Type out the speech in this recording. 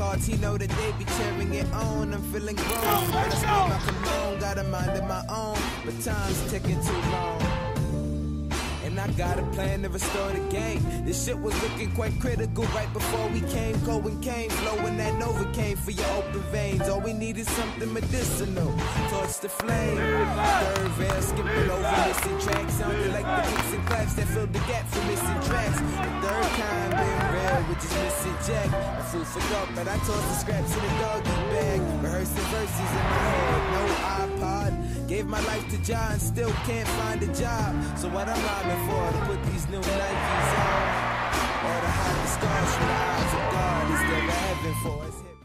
The train cards, he know that they be cheering it on. I'm feeling grown. But I still my cologne, got a mind of my own. But time's ticking too long. And I got a plan to restore the game. This shit was looking quite critical right before we came. Cohen came, flowing that Novocaine for your open veins. All we need is something medicinal. Torch the flame. Third rail, skipping over missing tracks. Sounded like the kicks and claps that filled the gap for missing tracks. A food for thought, but I tossed the scraps in the doggy bag. Rehearsing verses in my head, no iPod. Gave my life to John, still can't find a job. So what I'm rhyming for to put these new Nikes on, or to hide the scars from the eyes of God is there heaven for us.